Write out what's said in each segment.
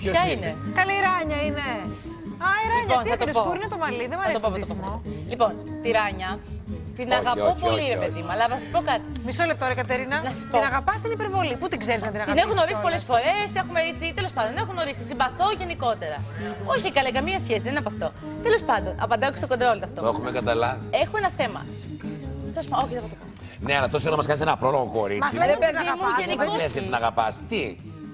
Ποιος Ποια είναι. είναι; Καλή η Ράνια είναι. Α, η Ράνια, Λοιπόν, τι θα το έκανε, πω. σκούρνε το μαλλί, δεν μου Θα αρέσει το το πω, θα το ντύσιμο. πω. Λοιπόν, τη Ράνια την Όχι, αγαπώ όχι, πολύ, όχι, ρε όχι. παιδί μου, αλλά θα σα πω κάτι. Μισό λεπτό, ρε Κατερίνα. Να σου πω. Την αγαπάς την υπερβολή. Πού την ξέρεις να την αγαπήσει. Την έχω γνωρίσει πολλές φορές, έχουμε έτσι, τέλος πάντων, την έχω γνωρίσει, τη συμπαθώ γενικότερα. Όχι καλέ, καμία σχέση, δεν είναι από αυτό. Τέλος πάντων, απαντάω και στο κοντρόλ Το αυτό. έχουμε καταλάβει. Έχω ένα θέμα. Τέλος πάντων, όχι, δεν θα το πω. Ναι, αλλά τόσο ώρα μας κάνεις ένα πρόλογο κορίτσι. Μας λες Ρε ότι την παιδί μου, αγαπάς, γενικώς- Μας λες και την αγαπάς. Τι;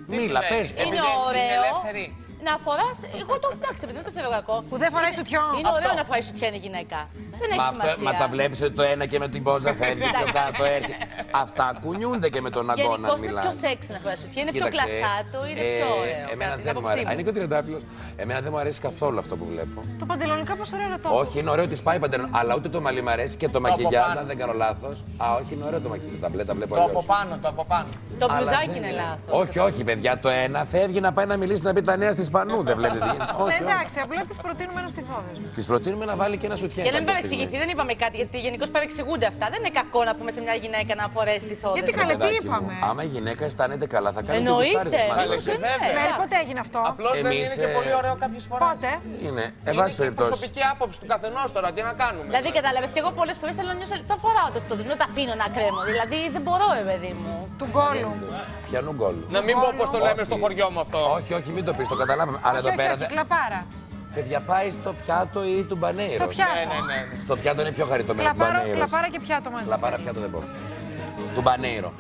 Μίλα, πες. σημαίνει; Είναι Επειδή είναι ωραίο ελεύθερη. Να φοράς. Εγώ το εντάξει, παιδί, δεν το θεωρώ κακό. Που δεν φοράει σουτιόν. Είναι ωραίο να φοράει σουτιέν η γυναίκα. Δεν έχει Μα, αυτό, σημασία. μα τα βλέπεις ότι το ένα και με την πόζα φεύγει και το άλλο έρχεται. Αυτά κουνιούνται και με τον αγκώνα Γενικώς είναι μιλάνε. πιο σεξ να φοράει σουτιέν, είναι πιο Κοίταξε, κλασάτο, είναι ε, πιο ωραίο. Εμένα κατά την δεν μου άποψή αρέσει. μου. Ανήκω τριαντάφυλλος. Εμένα δεν μου αρέσει καθόλου αυτό που βλέπω. Το παντελονικά πώ ωραίο είναι το. Όχι, είναι ωραίο ότι σπάει παντελόν, αλλά ούτε το μαλλί μου αρέσει και το από μακιγιάζ, πάνω. αν δεν κάνω λάθος. Α, όχι, είναι ωραίο το μακιγιάζ. Τα μπλε, τα βλέπω Το από αλλιώς. πάνω, το από πάνω. Το Αλλά μπλουζάκι δεν είναι λάθος. Όχι, όχι, παιδιά. Το ένα φεύγει να πάει να μιλήσει να πει τα νέα στη Σπανού. Δεν βλέπετε τι γίνεται. Ναι, όχι, όχι. εντάξει, απλά τις προτείνουμε ένα στιθόδε. Τη προτείνουμε να βάλει και ένα σουτιέν. Και να μην κάποια παρεξηγηθεί, στιγμή. δεν είπαμε κάτι, γιατί γενικώς παρεξηγούνται αυτά. Δεν είναι κακό να πούμε σε μια γυναίκα να φορέσει τη θόδα. Γιατί καλέ, τι Παιδάκι μου, είπαμε; Άμα η γυναίκα αισθάνεται καλά, θα κάνει Εννοείται, και εννοείται, γουστάρι ναι. Μέρη, πότε έγινε αυτό; Απλώς δεν Εμείς, είναι και ε, πολύ ωραίο κάποιες φορές. Πότε; Είναι, εν Είναι πάση και περιπτώσει. προσωπική άποψη του καθενός τώρα, τι να κάνουμε. Δηλαδή, κατάλαβες και εγώ πολλές φορές θέλω να νιώσω. Το φοράω το στόδι, δεν το αφήνω να κρέμω. Δηλαδή, δεν μπορώ, ρε παιδί μου. Του γκόλου. Πιανού γκολ. Να μην πω πώς το λέμε Όχι. στο χωριό μου αυτό. Όχι, όχι, μην το πεις, το καταλάβαμε. Αλλά Όχι, εδώ όχι, πέρα. όχι, δεν- κλαπάρα. Παιδιά, πάει στο πιάτο ή του μπανέιρο. Στο πιάτο. Ναι, ναι, ναι. Στο πιάτο είναι πιο χαριτωμένο. Κλαπάρα, Μπανέιρος. κλαπάρα και πιάτο μαζί. Κλαπάρα πιάτο δεν μπορώ. Του μπανέιρο.